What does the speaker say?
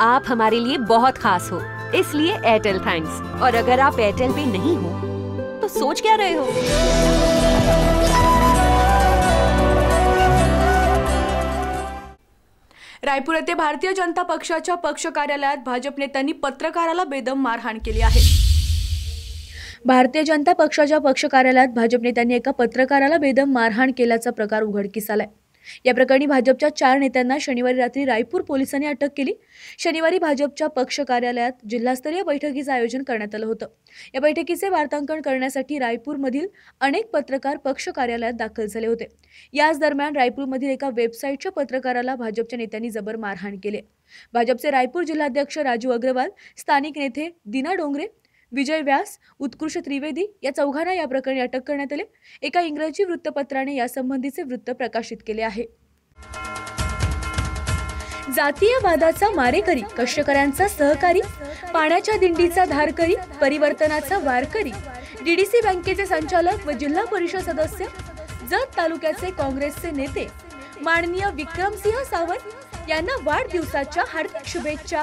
आप हमारे लिए बहुत खास हो। इसलिए एयरटेल थैंक्स और अगर आप एयरटेल पे नहीं हो तो सोच क्या रहे हो? रायपूर येथे भारतीय जनता पक्षाच्या पक्ष कार्यालयात भाजप नेत्यांनी पत्रकाराला बेदम मारहाण केली आहे. भारतीय जनता पक्षाच्या पक्ष कार्यालयात भाजप नेत्यांनी एका पत्रकाराला बेदम मारहाण केल्याचा प्रकार उघडकीस आलाय. या प्रकरणी भाजपच्या चार नेत्यांना शनिवारी रात्री रायपूर पोलिसांनी अटक केली. शनिवारी भाजपच्या पक्ष कार्यालयात जिल्हास्तरीय बैठकीचं आयोजन करण्यात आलं होतं. या बैठकीचे वार्तांकन करण्यासाठी रायपूरमधील अनेक पत्रकार पक्ष कार्यालयात दाखल झाले होते. याच दरम्यान रायपूरमधील एका वेबसाईटच्या पत्रकाराला भाजपच्या नेत्यांनी जबर मारहाण केले. भाजपचे रायपूर जिल्हाध्यक्ष राजू अग्रवाल स्थानिक नेते दिना डोंगरे विजय व्यास उत्कृष्ट त्रिवेदी या चौघांना या प्रकरणी अटक करण्यात आले. एका इंग्रजी वृत्तपत्राने यासंबंधीचे वृत्त प्रकाशित केले आहे. जातीयवादाचा मारेकरी कष्टकऱ्यांचा सहकारी पाण्याच्या दिंडीचा धारकरी परिवर्तनाचा वारकरी डीडीसी बँकेचे संचालक व जिल्हा परिषद सदस्य जत तालुक्याचे काँग्रेसचे नेते माननीय विक्रमसिंह सावंत यांना वाढदिवसाच्या हार्दिक शुभेच्छा.